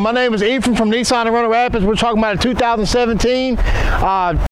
My name is Ephraim from Nissan in Runner Rapids. We're talking about a 2017 uh,